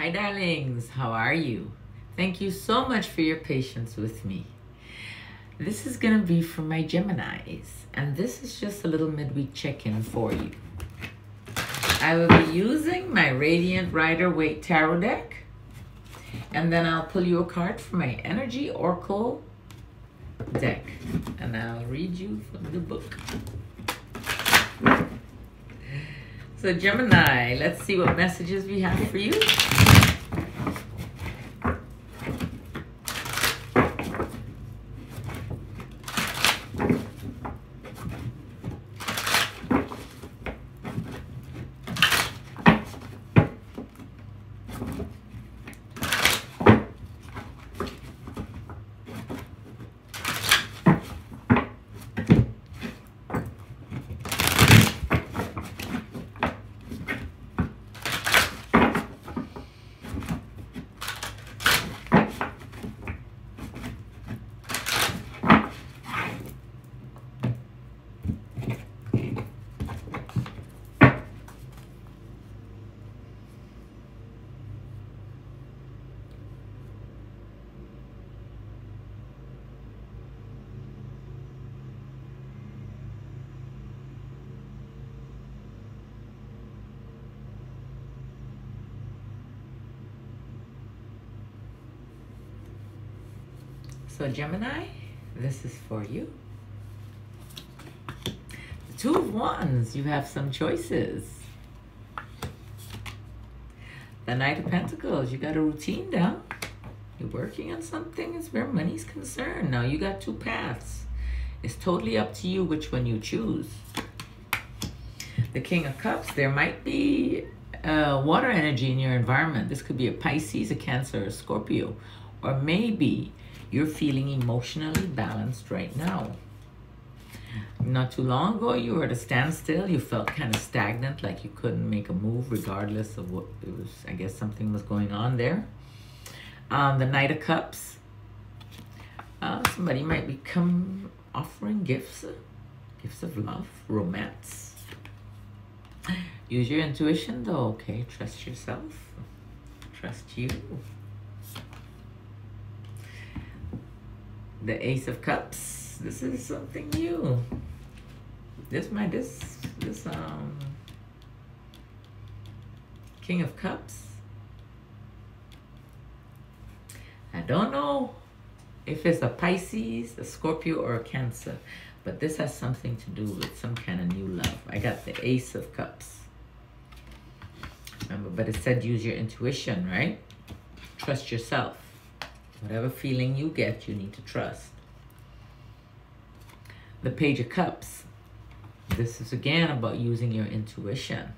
Hi, darlings. How are you? Thank you so much for your patience with me. This is going to be for my Geminis, and this is just a little midweek check in for you. I will be using my Radiant Rider Waite Tarot deck, and then I'll pull you a card for my Energy Oracle deck, and I'll read you from the book. So, Gemini, let's see what messages we have for you. So, Gemini, this is for you. The Two of Wands, you have some choices. The Knight of Pentacles, you got a routine down. You're working on something, it's where money's concerned. Now, you got two paths. It's totally up to you which one you choose. The King of Cups, there might be uh, water energy in your environment. This could be a Pisces, a Cancer, a Scorpio, or maybe you're feeling emotionally balanced right now. Not too long ago, you were at a standstill. You felt kind of stagnant, like you couldn't make a move, regardless of what it was. I guess something was going on there. Um, the Knight of Cups. Uh, somebody might become offering gifts, gifts of love, romance. Use your intuition, though. Okay, trust yourself. Trust you. The Ace of Cups. This is something new. This my this this um King of Cups. I don't know if it's a Pisces, a Scorpio, or a Cancer, but this has something to do with some kind of new love. I got the Ace of Cups. Remember, but it said use your intuition, right? Trust yourself. Whatever feeling you get, you need to trust. The Page of Cups. This is again about using your intuition.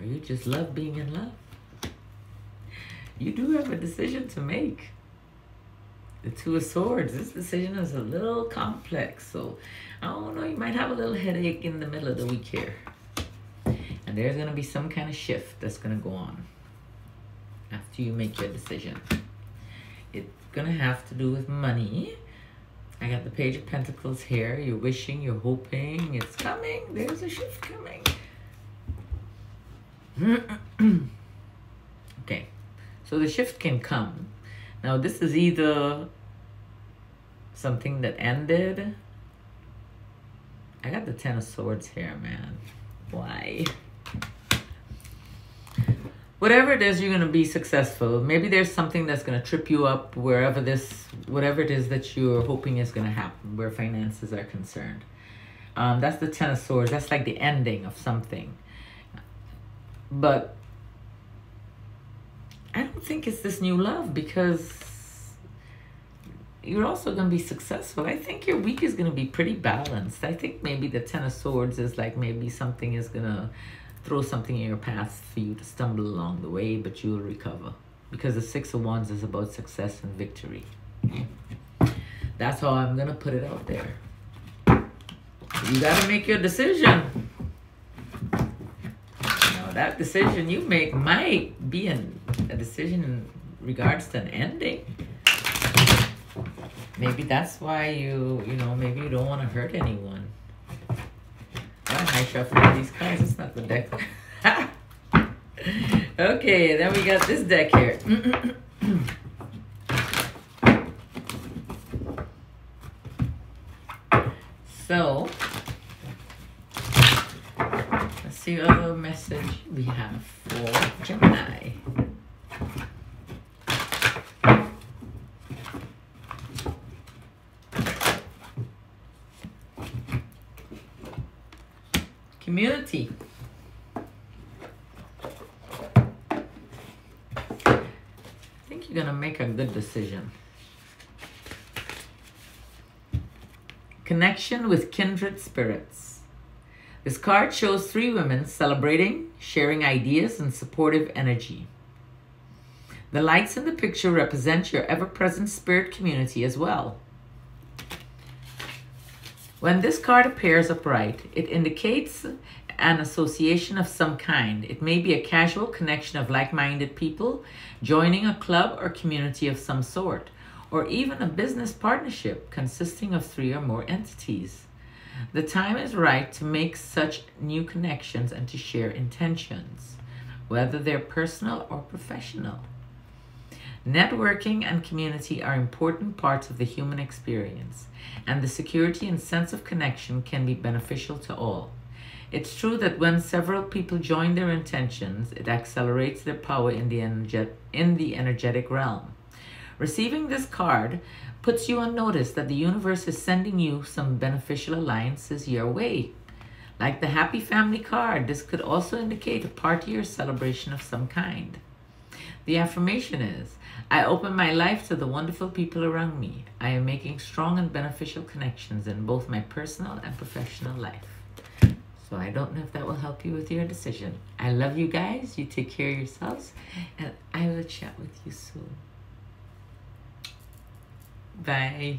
Or you just love being in love. You do have a decision to make. The Two of Swords. This decision is a little complex. So, I don't know, you might have a little headache in the middle of the week here. And there's going to be some kind of shift that's going to go on after you make your decision. It's going to have to do with money. I got the Page of Pentacles here. You're wishing, you're hoping, it's coming. There's a shift coming. okay, so the shift can come. Now, this is either something that ended. I got the Ten of Swords here, man. Why? Whatever it is you're going to be successful maybe there's something that's going to trip you up wherever this whatever it is that you're hoping is going to happen where finances are concerned. Um, that's the ten of swords. That's like the ending of something. But i don't think it's this new love because you're also going to be successful. I think your week is going to be pretty balanced. I think maybe the ten of swords is like maybe something is going to throw something in your path for you to stumble along the way, but you'll recover. Because the Six of Wands is about success and victory. That's how I'm going to put it out there. You got to make your decision. Now, that decision you make might be an, a decision in regards to an ending. Maybe that's why you, you know, maybe you don't want to hurt anyone. I shuffle these cards. It's not the deck. okay, then we got this deck here. so, let's see what other message we have for Gemini. Community. I think you're going to make a good decision. Connection with kindred spirits. This card shows three women celebrating, sharing ideas, and supportive energy. The lights in the picture represent your ever present spirit community as well. When this card appears upright, it indicates an association of some kind. It may be a casual connection of like minded people, joining a club or community of some sort, or even a business partnership consisting of three or more entities. The time is right to make such new connections and to share intentions, whether they're personal or professional. Networking and community are important parts of the human experience, and the security and sense of connection can be beneficial to all. It's true that when several people join their intentions, it accelerates their power in the, energet- in the energetic realm. Receiving this card puts you on notice that the universe is sending you some beneficial alliances your way. Like the happy family card, this could also indicate a party or celebration of some kind. The affirmation is I open my life to the wonderful people around me. I am making strong and beneficial connections in both my personal and professional life. So I don't know if that will help you with your decision. I love you guys. You take care of yourselves, and I will chat with you soon. Bye.